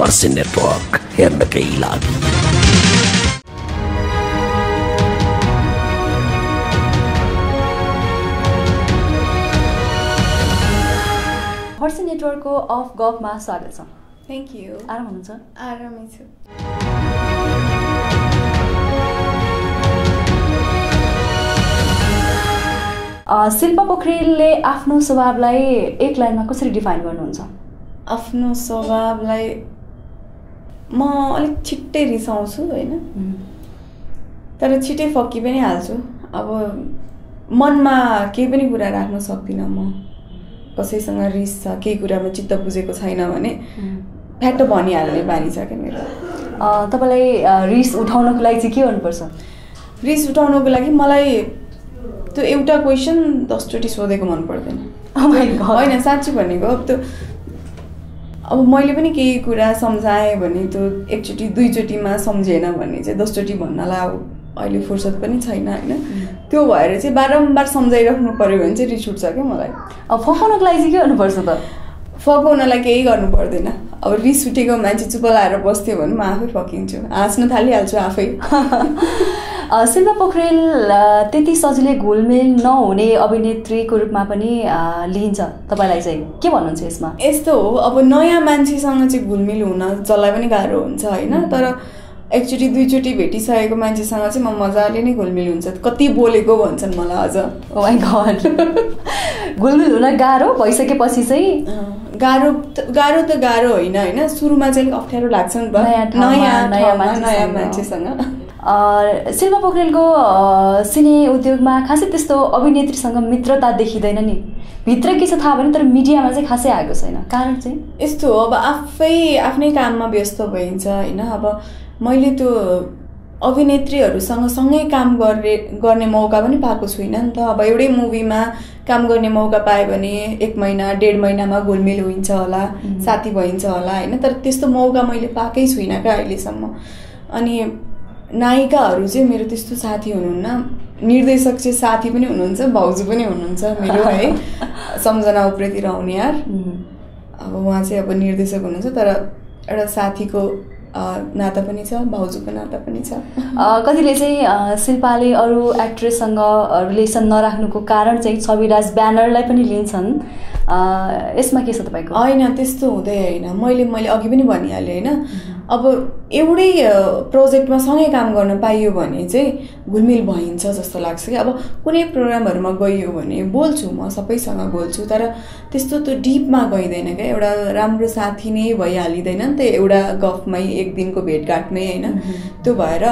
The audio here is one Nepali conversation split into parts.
फर्सी नेटवर्क हेर्नकै लागि हर्सी नेटवर्कको अफ गफमा स्वागत छ। थ्याङ्क यू आराम हुनुहुन्छ? आरामै छु। शिल्पा पोखरेलले आफ्नो स्वभावलाई एक लाइनमा कसरी डिफाइन गर्नुहुन्छ? आफ्नो स्वभावलाई म अलिक छिट्टै रिसाउँछु होइन? तर छिट्टै फर्की पनि हाल्छु। अब मनमा केही पनि कुरा राख्न सक्दिनँ म। कसैसँग रिस छ केही कुरामा चित्त बुझेको छैन भने फ्याट्ट भनिहाल्ने बानी छ क्या मेरो। तपाईँलाई रिस उठाउनको लागि चाहिँ के गर्नुपर्छ? रिस उठाउनको लागि मलाई त्यो एउटा क्वेसन दसचोटि सोधेको मन पर्दैन। Oh. होइन साँच्ची भनेको अब त्यो अब मैले पनि केही कुरा सम्झाएँ भने त्यो एकचोटि दुईचोटिमा सम्झेन भने चाहिँ दसचोटि भन्नलाई अब अहिले फुर्सद पनि छैन होइन? त्यो भएर चाहिँ बारम्बार सम्झाइराख्नु पऱ्यो भने चाहिँ रिस उठ्छ क्या मलाई। अब फकाउनको लागि चाहिँ के गर्नुपर्छ त? फकाउनलाई केही गर्नु पर्दैन। अब रिस उठेको मान्छे चुप लाएर बस्थ्यो भने म आफै फकिन्छु। हाँस्न थालिहाल्छु आफै। शिल्पा पोखरेल त्यति सजिलै घुलमेल नहुने अभिनेत्रीको रूपमा पनि लिइन्छ तपाईँलाई चाहिँ। के भन्नुहुन्छ यसमा? यस्तो हो अब नयाँ मान्छेसँग चाहिँ घुलमिल हुन जसलाई पनि गाह्रो हुन्छ होइन? तर एकचोटि दुईचोटि भेटिसकेको मान्छेसँग चाहिँ म मजाले नै घुलमिल हुन्छ। कति बोलेको भन्छन् मलाई अझ। माई गड घुलमिल हुन गाह्रो भइसकेपछि चाहिँ? गाह्रो गाह्रो त गाह्रो होइन होइन? सुरुमा चाहिँ अलिक अप्ठ्यारो लाग्छ नि त। नयाँ नयाँ मान्छेसँग। शिल्पा पोखरेलको सिने उद्योगमा खासै त्यस्तो अभिनेत्रीसँग मित्रता देखिँदैन नि। भित्र के छ थाहा भएन तर मिडियामा चाहिँ खासै आएको छैन। कारण चाहिँ? यस्तो हो अब आफै आफ्नै काममा व्यस्त भइन्छ होइन? अब मैले त्यो अभिनेत्रीहरूसँग सँगै काम गर्ने गर्ने मौका पनि पाएको छुइनँ नि त। अब एउटै मुभीमा काम गर्ने मौका पाएँ भने एक महिना डेढ महिनामा घुलमिल हुन्छ होला साथी भइन्छ होला होइन? तर त्यस्तो मौका मैले पाएकै छुइनँ क्या अहिलेसम्म। अनि नायिकाहरू चाहिँ मेरो त्यस्तो साथी हुनुहुन्न। निर्देशक चाहिँ साथी पनि हुनुहुन्छ भाउजू पनि हुनुहुन्छ मेरो है। सम्झना उप्रेती रहनियार अब उहाँ चाहिँ अब निर्देशक हुनुहुन्छ तर एउटा साथीको नाता पनि छ भाउजूको नाता पनि छ। कतिले चाहिँ शिल्पाले अरू एक्ट्रेससँग रिलेसन नराख्नुको कारण चाहिँ छविराज ब्यानरलाई पनि लिन्छन्। यसमा के छ तपाईँको? होइन त्यस्तो हुँदै होइन। मैले मैले अघि पनि भनिहालेँ होइन। अब एउटै प्रोजेक्टमा सँगै काम गर्न पाइयो भने चाहिँ घुलमिल भइन्छ जस्तो लाग्छ कि अब कुनै प्रोग्रामहरूमा गइयो भने बोल्छु म सबैसँग बोल्छु तर त्यस्तो त्यो डिपमा गइँदैन क्या। एउटा राम्रो साथी नै भइहालिँदैन नि त एउटा गफमै एक दिनको भेटघाटमै होइन। त्यो भएर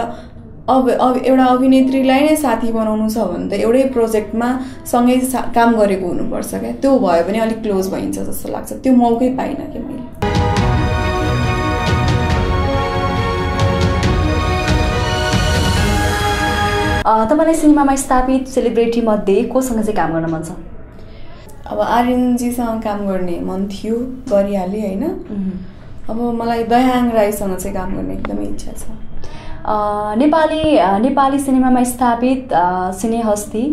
अब अब एउटा अभिनेत्रीलाई नै साथी बनाउनु छ भने त एउटै प्रोजेक्टमा सँगै सा काम गरेको हुनुपर्छ क्या? त्यो भयो भने अलिक क्लोज भइन्छ जस्तो लाग्छ। त्यो मौकै पाइनँ क्या मैले। अ, तपाईँलाई सिनेमामा स्थापित सेलिब्रेटी मध्ये कोसँग चाहिँ काम गर्न मन छ? अब आर्यनजीसँग काम गर्ने मन थियो गरिहालेँ होइन? अब मलाई दयाङ राईसँग चाहिँ काम गर्ने एकदमै इच्छा छ। नेपाली नेपाली सिनेमामा स्थापित अ, सिने हस्ती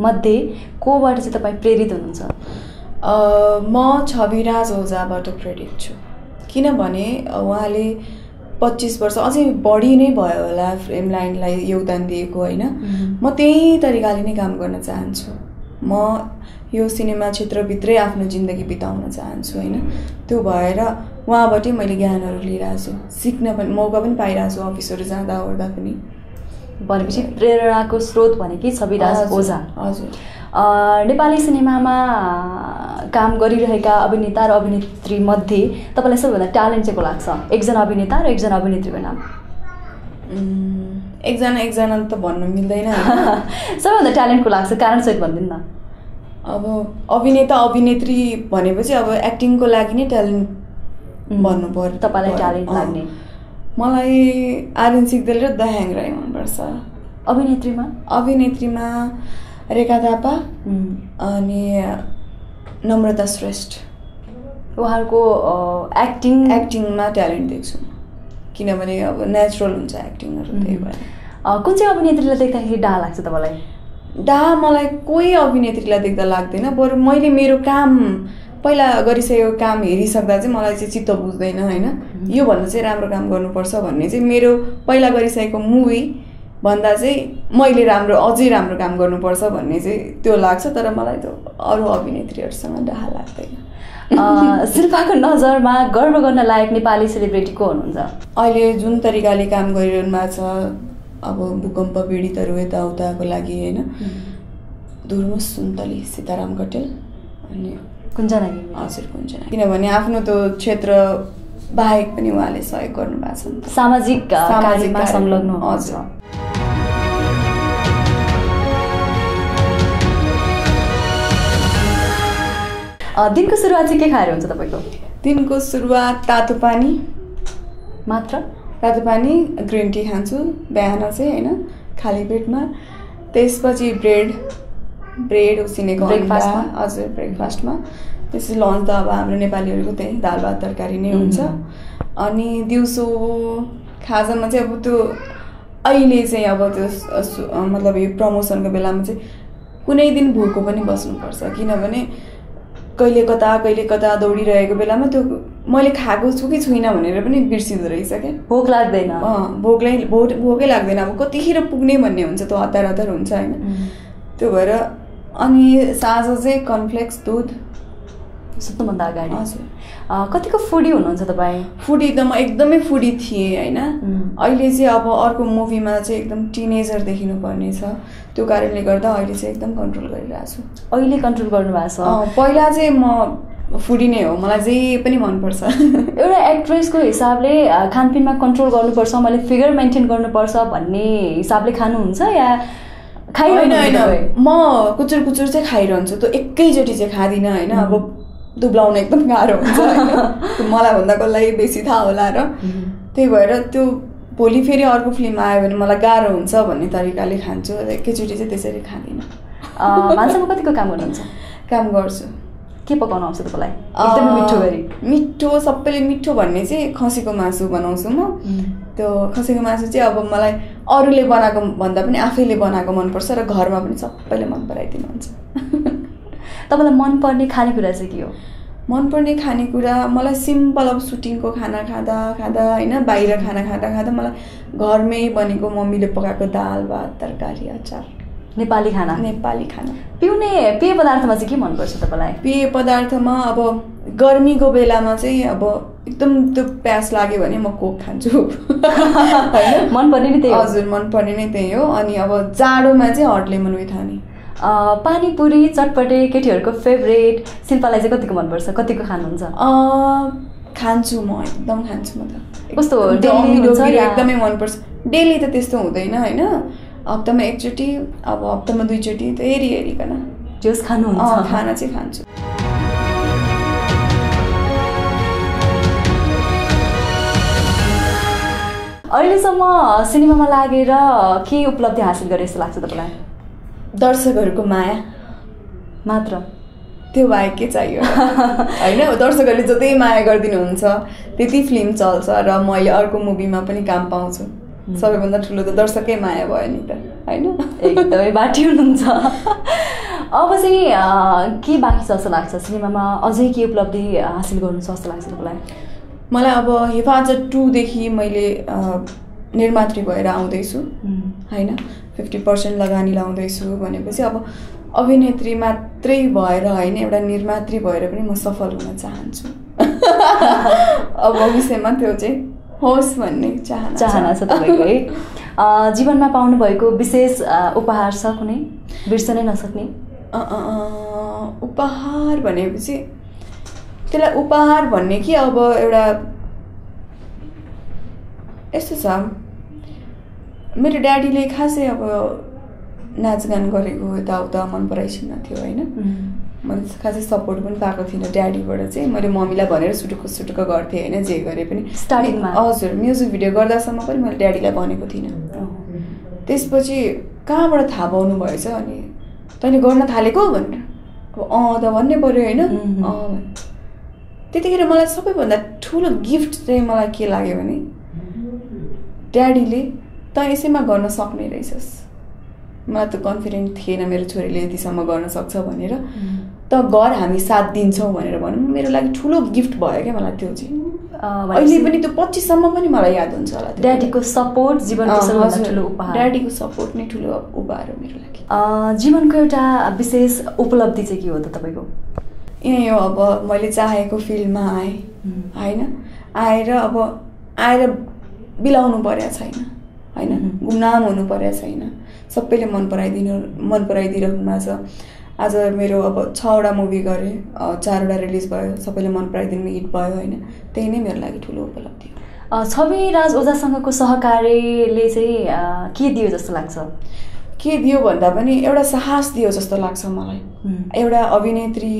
मध्ये कोबाट चाहिँ तपाईँ प्रेरित हुनुहुन्छ? म छविराज ओझाबाट प्रेरित छु। किनभने उहाँले पच्चिस वर्ष अझै बढी नै भयो होला फिल्म लाइनलाई योगदान दिएको होइन? म त्यही तरिकाले नै काम गर्न चाहन्छु। म यो सिनेमा क्षेत्रभित्रै आफ्नो जिन्दगी बिताउन चाहन्छु होइन? त्यो भएर उहाँबाटै मैले ज्ञानहरू लिइरहेको छु सिक्न पनि मौका पनि पाइरहेको छु अफिसहरू जाँदा ओर्दा पनि। भनेपछि प्रेरणाको स्रोत भनेकै छविराज ओझा? हजुर। नेपाली सिनेमामा काम गरिरहेका अभिनेता र अभिनेत्री मध्ये तपाईँलाई सबैभन्दा ट्यालेन्ट चाहिँ को लाग्छ? एकजना अभिनेता र एकजना अभिनेत्रीको नाम? एकजना एकजना त भन्नु मिल्दैन। सबैभन्दा ट्यालेन्टको लाग्छ कारण सहित भनिदिनु न। अब अभिनेता अभिनेत्री भनेपछि अब एक्टिङको लागि नै ट्यालेन्ट भन्नु पर्यो। तपाईँलाई ट्यालेन्ट। लाग्ने। मलाई आर्यन सिग्देल र दयाङ राई मनपर्छ। अभिनेत्रीमा? अभिनेत्रीमा रेखा थापा अनि नम्रता श्रेष्ठ। उहाँहरूको एक्टिङ एक्टिङमा ट्यालेन्ट देख्छु म। किनभने अब नेचुरल हुन्छ एक्टिङहरू त्यही भएर। कुन चाहिँ अभिनेत्रीलाई देख्दाखेरि डा लाग्छ तपाईँलाई? डा मलाई कोही अभिनेत्रीलाई देख्दा लाग्दैन बरु मैले मेरो काम पहिला गरिसकेको काम हेरिसक्दा चाहिँ मलाई चाहिँ चित्त बुझ्दैन होइन? योभन्दा चाहिँ राम्रो काम गर्नुपर्छ भन्ने चाहिँ मेरो पहिला गरिसकेको मुभी भन्दा चाहिँ मैले राम्रो अझै राम्रो काम गर्नुपर्छ भन्ने चाहिँ त्यो लाग्छ तर मलाई त्यो अरू अभिनेत्रीहरूसँग डाहा लाग्दैन। शिल्पाको नजरमा गर्व गर्न लायक नेपाली सेलिब्रेटी को हुनुहुन्छ? अहिले जुन तरिकाले काम गरिरहनु भएको छ अब भूकम्प पीडितहरू यताउताको लागि होइन। दुर्मुस सुन्तली सीताराम कटेल अनि कुञ्जना। हजुर कुञ्जना किनभने आफ्नो त्यो क्षेत्र बाहेक पनि उहाँले सहयोग गर्नुभएको छ नि त। सामाजिक अ, सामाजिक कार्यमा कार्य- संलग्न हजुर। दिनको सुरुवात चाहिँ के खाएर हुन्छ तपाईँको? दिनको सुरुवात तातो पानी मात्र? तातो पानी ग्रिन टी खान्छु बिहान चाहिँ होइन खाली पेटमा। त्यसपछि ब्रेड ब्रेड उसिनेको Breakfast-मा? हजुर ब्रेकफास्टमा। त्यसपछि लन्च त अब हाम्रो नेपालीहरूको त्यही दाल भात तरकारी नै हुन्छ। अनि दिउँसो खाजामा चाहिँ अब त्यो अहिले चाहिँ अब त्यो मतलब यो प्रमोसनको बेलामा चाहिँ कुनै दिन भोको पनि बस्नुपर्छ। किनभने कहिले कता कहिले कता दौडिरहेको बेलामा त्यो मैले खाएको छु कि छुइनँ भनेर पनि बिर्सिँदो रहेछ क्या भोक लाग्दैन। भोकलाई भोक भोकै लाग्दैन। अब कतिखेर पुग्ने भन्ने हुन्छ त्यो हतार हतार हुन्छ होइन? त्यो भएर अनि साँझ चाहिँ कन्फ्लेक्स दुध सुत्नुभन्दा अगाडि। कतिको फुडी हुनुहुन्छ तपाईँ? फुडी त म एकदमै फुडी थिएँ होइन. अहिले चाहिँ अब अर्को मुभीमा चाहिँ एकदम टिनेजर देखिनु पर्ने छ। त्यो कारणले गर्दा अहिले चाहिँ एकदम कन्ट्रोल गरिरहेको छु। अहिले कन्ट्रोल गर्नुभएको छ? पहिला चाहिँ म फुडी नै हो। मलाई जे पनि मनपर्छ। एउटा एक्ट्रेसको हिसाबले खानपिनमा कन्ट्रोल गर्नुपर्छ मैले फिगर मेन्टेन गर्नुपर्छ भन्ने हिसाबले खानुहुन्छ या होइन खाइरहनु होइन? म कुचुर कुचुर चाहिँ खाइरहन्छु। त्यो एकैचोटि चाहिँ खाँदिनँ होइन? अब दुब्लाउन एकदम गाह्रो हुन्छ होइन। मलाई भन्दा कसलाई बेसी थाहा होला र त्यही भएर त्यो भोलि फेरि अर्को फिल्म आयो भने मलाई गाह्रो हुन्छ भन्ने तरिकाले खान्छु। एकैचोटि चाहिँ त्यसरी खाँदिनँ। भान्सामा कतिको काम गर्नुहुन्छ? काम गर्छु। के पकाउन आउँछ तपाईँलाई? एकदमै मिठो गरी। मिठो सबैले मिठो भन्ने चाहिँ खसीको मासु बनाउँछु म। त्यो खसीको मासु चाहिँ अब मलाई अरूले बनाएको भन्दा पनि आफैले बनाएको मनपर्छ र घरमा पनि सबैले मन पराइदिनुहुन्छ। तपाईँलाई मनपर्ने खानेकुरा चाहिँ के हो? मनपर्ने खानेकुरा मलाई सिम्पल अब सुटिङको खाना खाँदा खाँदा होइन बाहिर खाना खाँदा खाँदा मलाई घरमै बनेको मम्मीले पकाएको दाल भात तरकारी अचार। नेपाली खाना? नेपाली खाना। पिउने पेय पदार्थमा चाहिँ के मनपर्छ तपाईँलाई? पेय पदार्थमा अब गर्मीको बेलामा चाहिँ अब एकदम त्यो प्यास लाग्यो भने म कोक खान्छु। होइन? मनपर्ने नै त्यही हजुर मनपर्ने नै त्यही हो। अनि अब जाडोमा चाहिँ hot lemon with honey uh, panipuri चटपटे केटीहरूको फेभरेट शिल्पालाई चाहिँ कतिको मनपर्छ? कतिको खानुहुन्छ? खान्छु म एकदम खान्छु म त। कस्तो, एकदम मनपर्छ। डेली त त्यस्तो हुँदैन होइन? हप्तामा एकचोटि अब हप्तामा दुईचोटि त हेरी हेरिकन। जोस खानुहुन्छ। खाना चाहिँ खान्छु। अहिलेसम्म सिनेमामा लागेर के उपलब्धि हासिल गरे जस्तो लाग्छ तपाईँलाई? दर्शकहरूको माया। मात्र। त्यो बाहेक के चाहियो। होइन दर्शकहरूले जति माया गरिदिनुहुन्छ त्यति फिल्म चल्छ र मैले अर्को मुभीमा पनि काम पाउँछु। सबैभन्दा ठुलो त दर्शकै माया भयो नि त होइन? एकदमै बाटी हुनुहुन्छ। अब चाहिँ के बाँकी छ जस्तो लाग्छ? सिनेमामा अझै के उपलब्धि हासिल गर्नु छ जस्तो लाग्छ तपाईँलाई? मलाई अब हिफाजत टूदेखि मैले निर्मात्री भएर आउँदैछु होइन? फिफ्टी पर्सेन्ट लगानी लाउँदैछु भनेपछि अब अभिनेत्री मात्रै भएर होइन एउटा निर्मात्री भएर पनि म सफल हुन चाहन्छु। अब भविष्यमा त्यो चाहिँ होस् भन्ने चाहना। चाहना छ तपाईँको है। जीवनमा पाउनुभएको विशेष उपहार छ कुनै? बिर्सनै नसक्ने? उपहार भनेपछि त्यसलाई उपहार भन्ने कि अब एउटा यस्तो छ। मेरो ड्याडीले खासै अब नाचगान गरेको यताउता मन पराइसिन थियो होइन? मैले खासै सपोर्ट पनि पाएको थिइनँ ड्याडीबाट चाहिँ। मैले मम्मीलाई भनेर सुटुक्क सुटुक्क गर्थेँ होइन? जे गरे पनि। स्टार्टिङमा? हजुर म्युजिक भिडियो गर्दासम्म पनि मैले ड्याडीलाई भनेको थिइनँ। त्यसपछि कहाँबाट थाहा पाउनु भएछ अनि तैँले गर्न थालेको भनेर? अब अँ त भन्नै पऱ्यो होइन। अँ। त्यतिखेर मलाई सबैभन्दा ठुलो गिफ्ट चाहिँ मलाई के लाग्यो भने ड्याडीले त यसैमा गर्न सक्ने रहेछस्। मलाई त कन्फिडेन्ट थिएन मेरो छोरीले यतिसम्म गर्न सक्छ भनेर। त घर हामी साथ दिन्छौँ भनेर भनौँ मेरो लागि ठुलो गिफ्ट भयो क्या मलाई त्यो चाहिँ। अहिले पनि त्यो पच्चिससम्म पनि मलाई याद हुन्छ होला। ड्याडीको सपोर्ट जीवनको सबैभन्दा। ठुलो उपहार। ड्याडीको सपोर्ट नै ठुलो उपहार हो मेरो लागि। जीवनको एउटा विशेष उपलब्धि चाहिँ के हो त तपाईँको? यही हो अब मैले चाहेको फिल्डमा आएँ। होइन? आएर अब आएर बिलाउनु परेको छैन। होइन? गुमनाम हुनु परेको छैन सबैले मन पराइदिनु मन पराइदिइराख्नु भएको छ। आज मेरो अब छवटा मुभी गरेँ चारवटा रिलिज भयो सबैले मन पराइदिनु हिट भयो होइन? त्यही नै मेरो लागि ठुलो उपलब्धि हो। छवि राज ओझासँगको सहकार्यले चाहिँ के दियो जस्तो लाग्छ? के दियो भन्दा पनि एउटा साहस दियो जस्तो लाग्छ मलाई। एउटा अभिनेत्री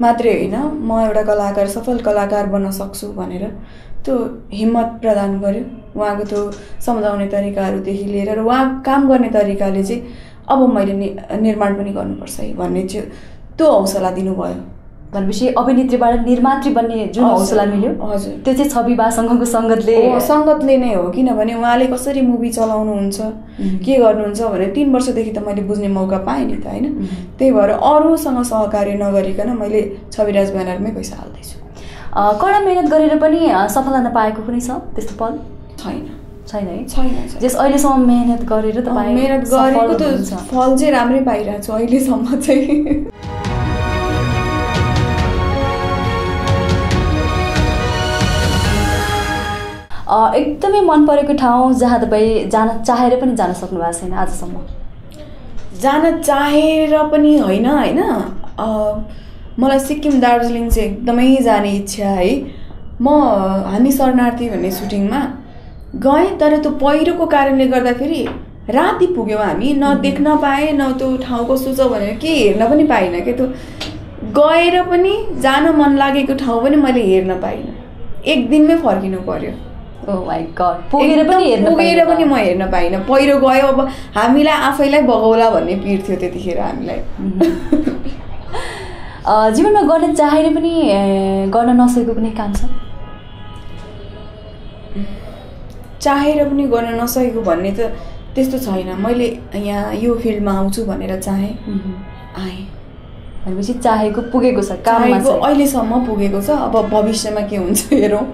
मात्रै होइन म एउटा कलाकार सफल कलाकार बन्न सक्छु भनेर त्यो हिम्मत प्रदान गर्यो। उहाँको त्यो सम्झाउने तरिकाहरूदेखि लिएर र उहाँ काम गर्ने तरिकाले चाहिँ अब मैले नि निर्माण पनि गर्नुपर्छ है भन्ने चाहिँ त्यो हौसला दिनुभयो। भनेपछि अभिनेत्रीबाट निर्मात्री बन्ने जुन हौसला मिल्यो हजुर। त्यो चाहिँ छवि बासँगको सङ्गतले हो, सङ्गतले नै हो किनभने उहाँले कसरी मुभी चलाउनुहुन्छ के गर्नुहुन्छ भने तिन वर्षदेखि त मैले बुझ्ने मौका पाएँ नि त होइन? त्यही भएर अरूसँग सहकार्य नगरिकन मैले छविराज ब्यानरमै पैसा हाल्दैछु। कडा मेहनत गरेर पनि सफलता नपाएको कुनै छ त्यस्तो पल? छैन। छैन है? छैन। जस अहिलेसम्म मेहनत गरेर तपाईँ मेहनत गरेको त। फल चाहिँ राम्रै पाइरहेको छु अहिलेसम्म चाहिँ। एकदमै मन परेको ठाउँ जहाँ तपाईँ जान चाहेर पनि जान सक्नु भएको छैन आजसम्म। जान चाहेर पनि होइन होइन? मलाई सिक्किम दार्जिलिङ चाहिँ एकदमै जाने इच्छा है। म हामी शरणार्थी भन्ने सुटिङमा गएँ तर त्यो पहिरोको कारणले गर्दाखेरि राति पुग्यौँ हामी। न देख्न पाएँ न त्यो ठाउँ कस्तो छ भनेर केही हेर्न पनि पाइनँ क्या त्यो गएर पनि जान मन लागेको ठाउँ पनि मैले हेर्न पाइनँ। एक दिनमै फर्किनु माई गड पुगेर पनि हेर्न पुगेर पाइएन। पनि म हेर्न पाइनँ। पहिरो गयो अब हामीलाई आफैलाई बगाउला भन्ने पिर थियो त्यतिखेर हामीलाई। जीवनमा गर्न चाहेर पनि गर्न नसकेको कुनै काम छ। चाहेर पनि गर्न नसकेको भन्ने त त्यस्तो छैन। मैले यहाँ यो फिल्डमा आउँछु भनेर चाहेँ। आएँ। भनेपछि चाहेको पुगेको छ चाहेको चाहिँ अहिलेसम्म पुगेको छ। अब भविष्यमा के हुन्छ हेरौँ।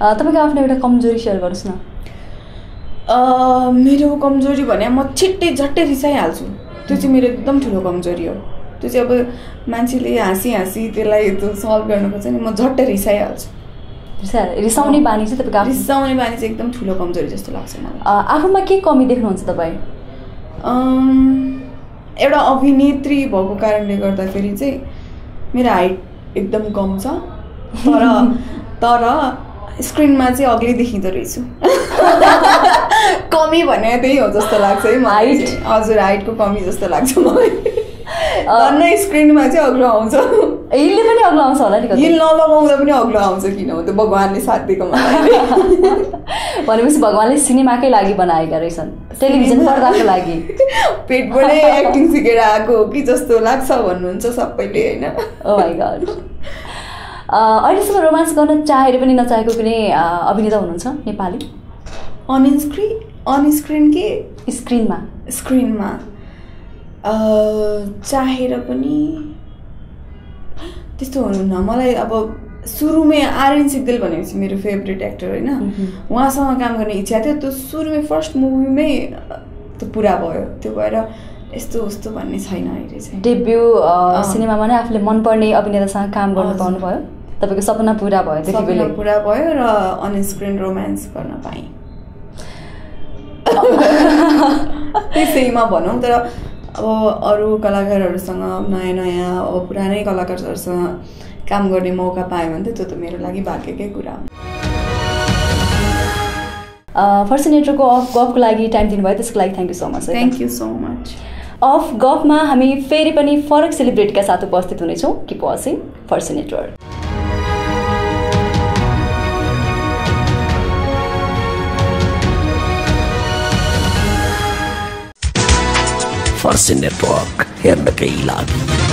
तपाईँको आफ्नो एउटा कमजोरी सेयर गर्नुहोस् न। मेरो कमजोरी भने म छिट्टै झट्टै रिसाइहाल्छु। त्यो चाहिँ मेरो एकदम ठुलो कमजोरी हो। त्यो चाहिँ अब मान्छेले हाँसी हाँसी त्यसलाई त्यो सल्भ गर्नु खोज्छ नि म झट्टै रिसाइहाल्छु। रिसा- रिसाउने बानी चाहिँ तपाईँको रिसाउने बानी चाहिँ एकदम ठुलो कमजोरी जस्तो लाग्छ मलाई। आफूमा के कमी देख्नुहुन्छ तपाईँ? एउटा अभिनेत्री भएको कारणले गर्दाखेरि चाहिँ मेरो हाइट एकदम कम छ। तर तर स्क्रिनमा चाहिँ अग्लै देखिँदो रहेछु। कमी भने त्यही हो जस्तो लाग्छ है? चाहिँ। हजुर हाइटको कमी जस्तो लाग्छ मलाई। स्क्रिनमा चाहिँ अग्लो आउँछ। हिलले पनि अग्लो आउँछ होला नि। हिल नलगाउँदा पनि अग्लो आउँछ किन? हो त्यो भगवान्ले साथ दिएको मलाई। भनेपछि भगवान्ले सिनेमाकै लागि बनाएका रहेछन्। टेलिभिजन पर्दाको लागि। पेटबाटै एक्टिङ सिकेर आएको हो कि जस्तो लाग्छ भन्नुहुन्छ सबैले होइन? गड अहिलेसम्म रोमान्स गर्न चाहेर पनि नचाहेको कुनै अभिनेता हुनुहुन्छ Nepali? On screen on screen के? स्क्रिनमा। स्क्रिनमा। चाहेर पनि त्यस्तो हुनुहुन्न। मलाई अब सुरुमै आर्यन सिग्देल भनेपछि मेरो फेभरेट एक्टर होइन। उहाँसँग काम गर्ने इच्छा थियो त्यो सुरुमै फर्स्ट मुभीमै त्यो पुरा भयो। त्यो भएर यस्तो उस्तो भन्ने छैन अहिले चाहिँ। डेब्यू सिनेमामा नै आफूले मनपर्ने अभिनेतासँग काम गर्न हजुर। पाउनुभयो। तपाईँको सपना पुरा भयो त्यति सपना बेला पुरा भयो र अन स्क्रिन रोमान्स गर्न पाएँ। त्यसैमा भनौँ तर अब अरू कलाकारहरूसँग नयाँ नयाँ अब पुरानै कलाकारहरूसँग काम गर्ने मौका पाएँ भने त त्यो त मेरो लागि भाग्यकै कुरा हो। फर्स्ट नेटवर्कको अफ गफको लागि टाइम दिनुभयो त्यसको लागि thank you so much thank you so much of गफमा हामी फेरि पनि फरक सेलिब्रेटका साथ उपस्थित हुनेछौँ। Keep watching First Network First Network हेर्नकै लागि